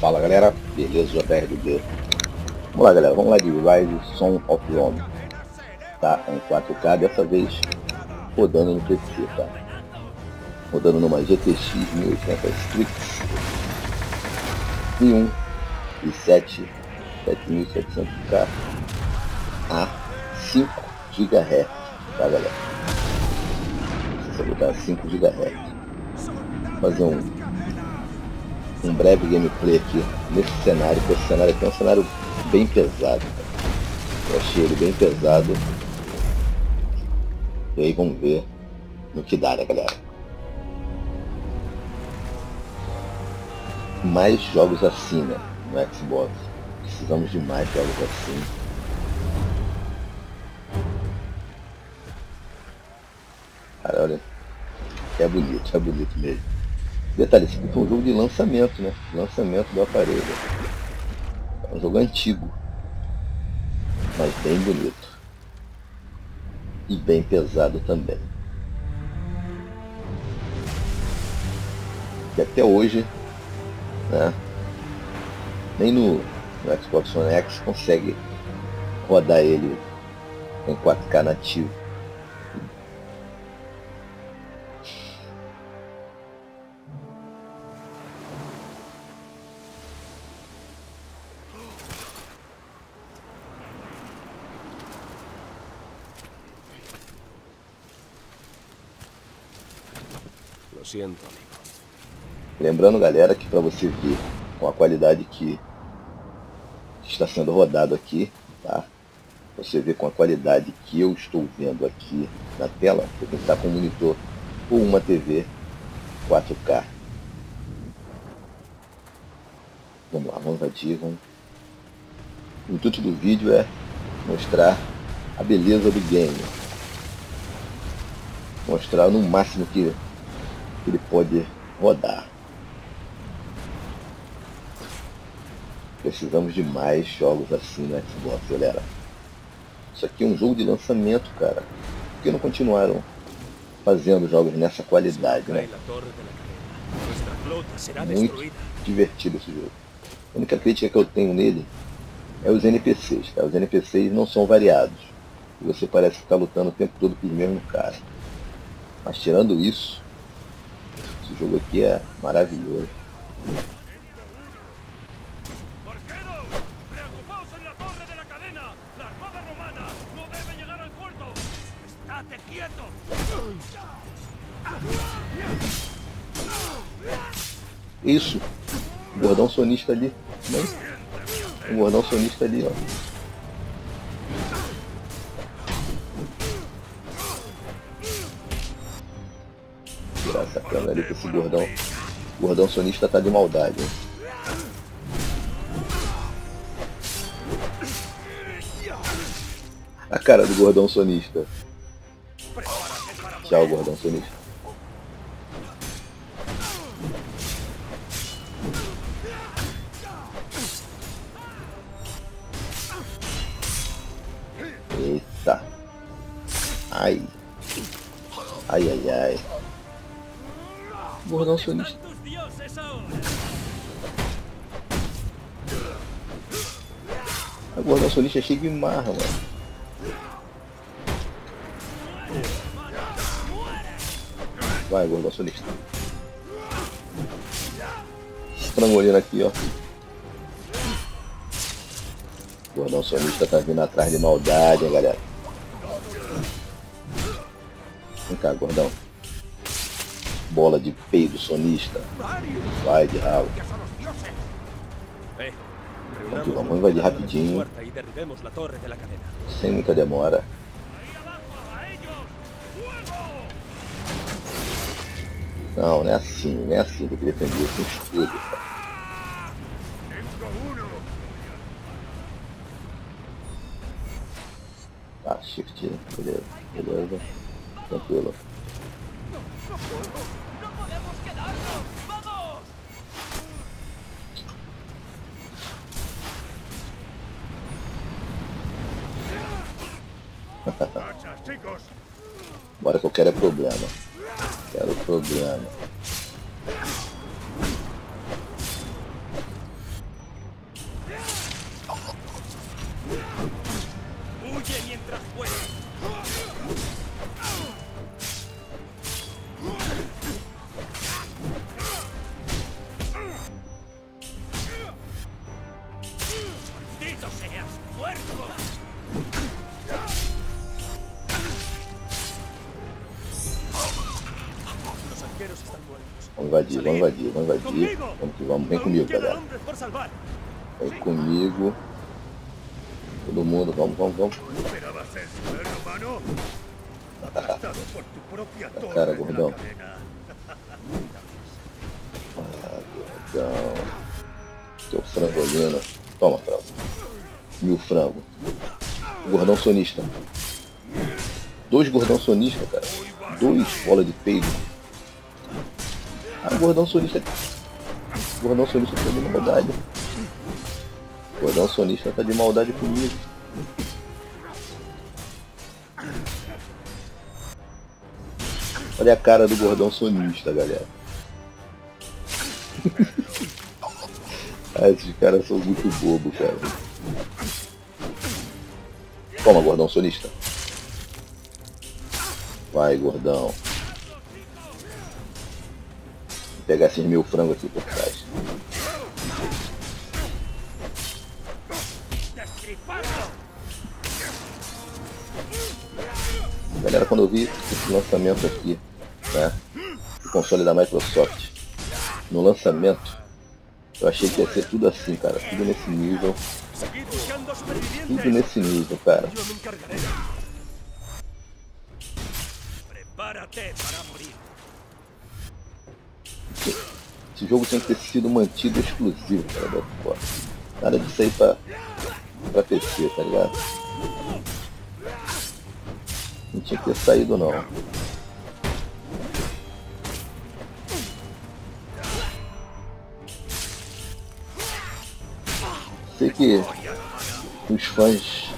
Fala galera, beleza? JR do. Vamos lá galera, vamos lá de Rise Son of Rome. Tá, em 4K, dessa vez rodando no PC, tá? Rodando numa GTX 1080 Strix i1 e 7 7700K a 5 GHz, tá galera? Precisa botar 5 GHz. Fazer um um breve gameplay aqui nesse cenário, porque esse cenário aqui é um cenário bem pesado. Eu achei ele bem pesado. E aí vamos ver no que dá, né galera? Mais jogos assim, né? No Xbox. Precisamos de mais jogos assim. Cara, olha. É bonito, é bonito mesmo. Detalhe, esse aqui foi um jogo de lançamento, né? Lançamento do aparelho. É um jogo antigo. Mas bem bonito. E bem pesado também. E até hoje, né? Nem no, no Xbox One X consegue rodar ele em 4K nativo. Siento, amigo. Lembrando, galera, que para você ver com a qualidade que está sendo rodado aqui, tá? Você vê com a qualidade que eu estou vendo aqui na tela, você tem que estar com um monitor ou uma TV 4K. Vamos lá, vamos aqui, vamos. O intuito do vídeo é mostrar a beleza do game. Mostrar no máximo que ele pode rodar. Precisamos de mais jogos assim no Xbox, galera. Isso aqui é um jogo de lançamento, cara. Por que não continuaram fazendo jogos nessa qualidade, né? Muito divertido esse jogo. A única crítica que eu tenho nele é os NPCs, tá? Os NPCs não são variados. E você parece ficar lutando o tempo todo com os mesmos caras. Mas tirando isso, jogo aqui é maravilhoso. Isso. O gordão sonista ali. Né? O gordão sonista ali, ó. Câmera ali com esse gordão. O gordão sonista tá de maldade. A cara do gordão sonista. Tchau, gordão sonista. Gordão sonista. A gordão sonista é de marra, mano. Vai, gordão sonista. Estrangolina aqui, ó. Gordão sonista tá vindo atrás de maldade, hein, galera. Vem cá, gordão. Bola de peido sonista. Vai de ralo. Aqui, vamos invadir rapidinho. Sem muita demora. Não, não é assim, não é assim, tem que defender com escudo. Tá, shift, beleza, beleza, tranquilo. Bora que eu quero é problema. Quero problema. Invadir, vamos invadir, vamos invadir. Vamos que vamos, vem comigo, galera. Vem comigo. Todo mundo, vamos, vamos, vamos. cara, gordão. Ah, gordão. Teu frangolino. Toma, frango. Mil frango. Gordão sonista. Dois gordão sonista, cara. Dois bola de peido. Ah, gordão sonista. Gordão sonista tá de maldade. Gordão sonista tá de maldade comigo. Olha a cara do gordão sonista, galera. ah, esses caras são muito bobos, cara. Toma, gordão sonista. Vai, gordão. Pegar esses mil frangos aqui por trás. Galera, quando eu vi esse lançamento aqui, né, do console da Microsoft, no lançamento, eu achei que ia ser tudo assim, cara, tudo nesse nível, tudo nesse nível, cara. Esse jogo tem que ter sido mantido exclusivo, cara, da Nada de sair pra, pra PC, tá ligado? Não tinha que ter saído não. Sei que os fãs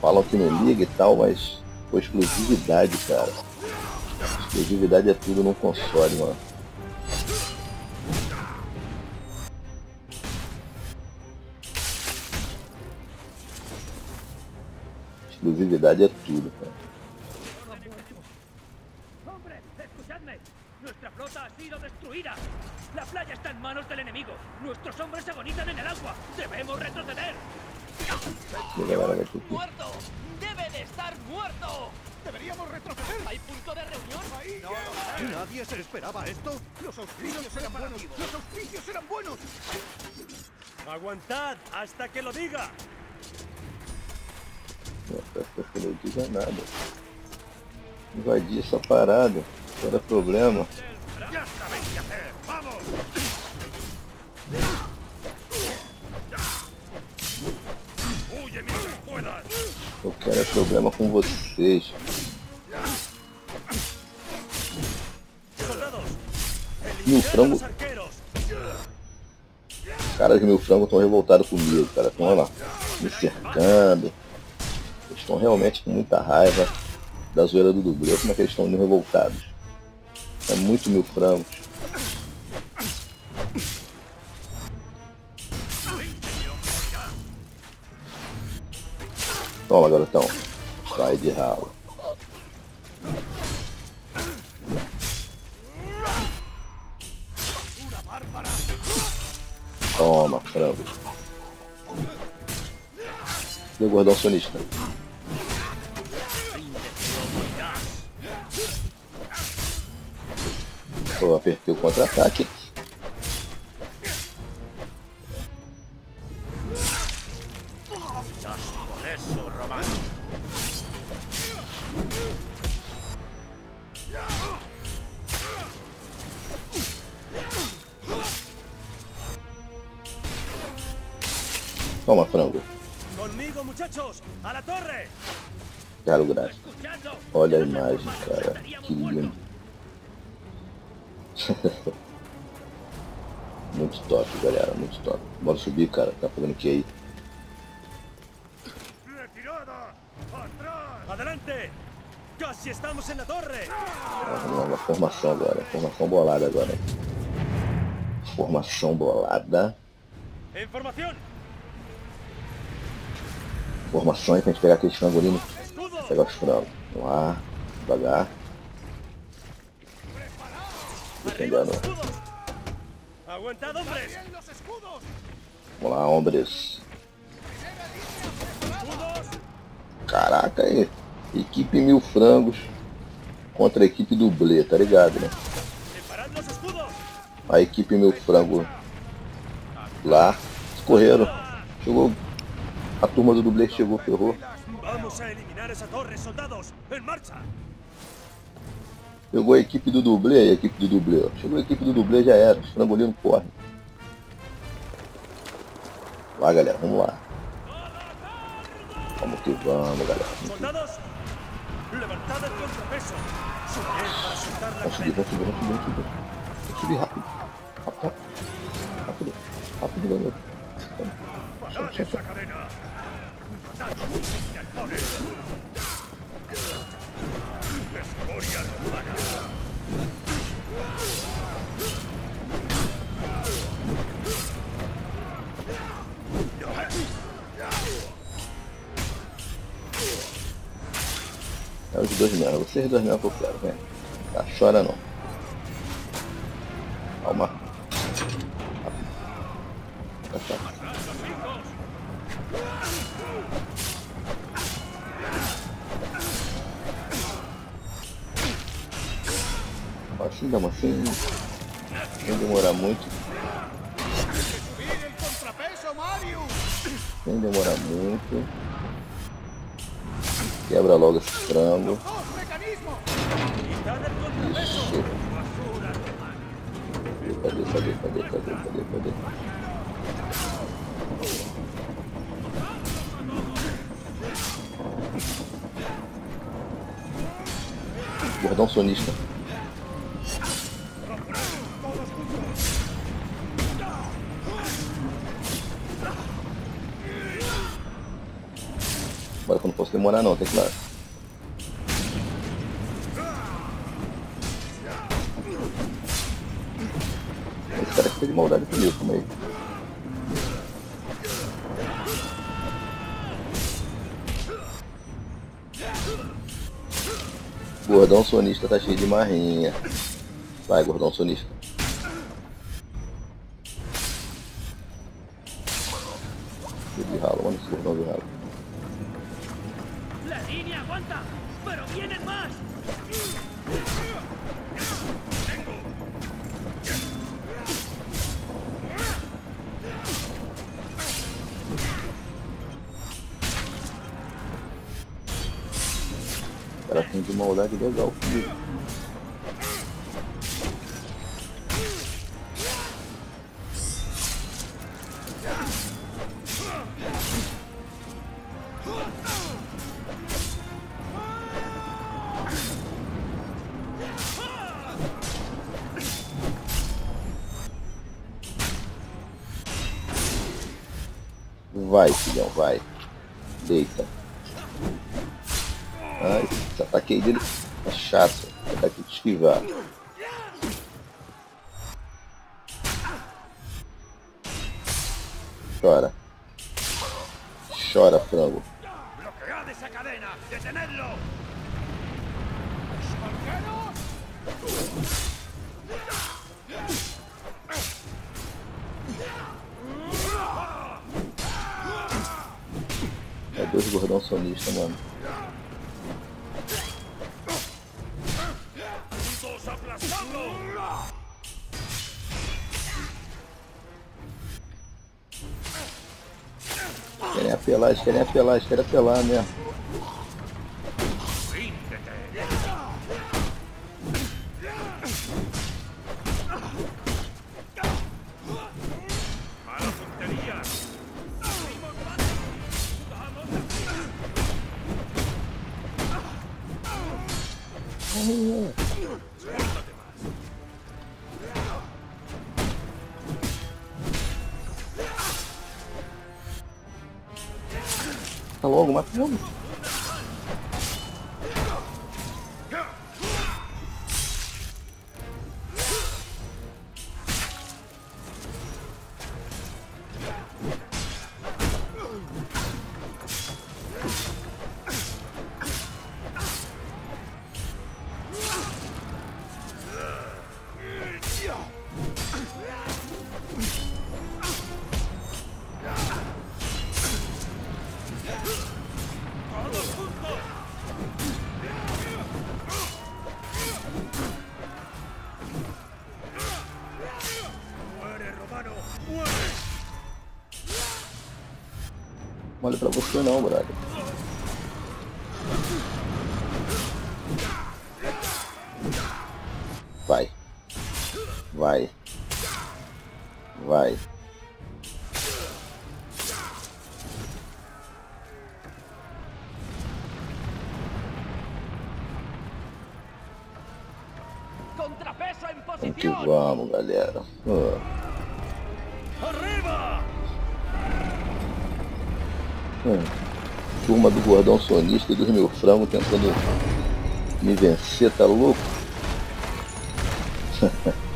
falam que não liga e tal, mas foi exclusividade, cara. Exclusividade é tudo num console, mano. Exclusividade é tudo, cara. Nuestra flota ha sido destruida. La playa está en manos del enemigo. Nuestros hombres agonizan en el agua. Debemos retroceder. ¡Muerto! ¡Debe de estar muerto! ¡Deberíamos retroceder! ¿Hay punto de reunión? Ahí no, ¿Nadie se esperaba esto? Los auspicios eran buenos. ¡Los auspicios eran buenos! ¡Aguantad hasta que lo diga! Não, que não diga nada. Invadir essa parada. O problema? Eu quero é problema com vocês. Mil frango. Caras de mil frango estão revoltados comigo, cara. Estão lá, me cercando. Estão realmente com muita raiva da zoeira do dublê. Como é que eles estão revoltados? É muito mil frangos. Toma, garotão. Sai de ralo. Toma, frango. O gordão sonista? Pô, apertei o contra-ataque. Muito top, galera. Muito top. Bora subir, cara. Tá fazendo o que aí? ¡Casi estamos en la torre! Vamos lá, uma formação agora. Formação bolada agora. Formação bolada. ¡En formación! Formação aí pra gente pegar aqueles frangolinos. Pegar os frangos. Vamos lá. Devagar. ¡Arriba los Defendendo. ¡Aguantad, hombres! Vamos lá, hombres. Caraca aí. Equipe mil frangos contra a equipe dublê, tá ligado, né? A equipe meu frango lá. Escorreram. Chegou. A turma do dublê chegou, ferrou. Vamos a eliminar esa torre, soldados. En marcha. Pegou a equipe do dublê a equipe do dublê. ó. Chegou a equipe do dublê já era. Os frangolinos correm. Vai galera, vamos lá. Vamos que vamos, galera. Vamos subir, vamos subir, vamos subir, vamos subir. Vamos subir rápido. Rápido, rápido. Rápido, galera. É os dois mesmo, vocês dois mesmo que eu quero, vem. Tá, chora não. Calma. Tá, tá. Assim, dá uma assim. Sem demorar muito, sem demorar muito. Quebra logo esse frango. Isso. Romana. Cadê, cadê, cadê, cadê, cadê, cadê? Gordão sonista. Posso demorar não, tem claro. Esse cara que fez maldade comigo, aí. Gordão sonista tá cheio de marrinha. Vai, gordão sonista. Maldade legal comigo. Vai, filhão, vai. Deita. Ai, esse ataque dele é chato. Ataque de esquivar. Chora. Chora, frango. É dois gordão sonista, mano. Querem apelar, eles querem apelar, eles querem apelar mesmo. Ríndete. Mala logo, mata mano! Olha pra você não, brother. Vai. Vai. Vai. ¡Contrapeso en Vamos que vamos, galera. Hum. Turma do gordão sonista e dos meus frangos tentando me vencer, tá louco?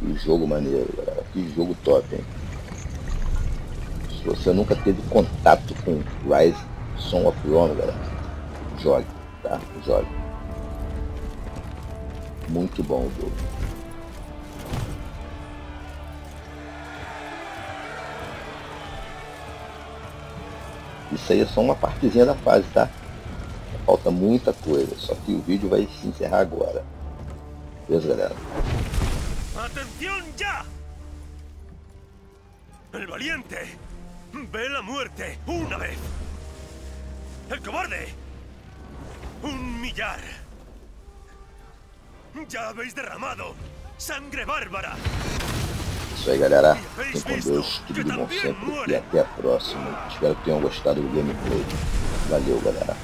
Que jogo maneiro, galera. Que jogo top, hein? Se você nunca teve contato com Rise Son of Rome, galera, jogue, tá? Jogue. Muito bom o jogo. Isso aí é só uma partezinha da fase, tá? Falta muita coisa, só que o vídeo vai se encerrar agora. Beleza, galera? ¡Atención ya! El valiente ve la muerte una vez. El cobarde un millar. Ya habéis derramado sangre bárbara. Isso aí, galera. Fiquem com Deus, tudo de bom sempre e até a próxima. Espero que tenham gostado do gameplay. Valeu, galera.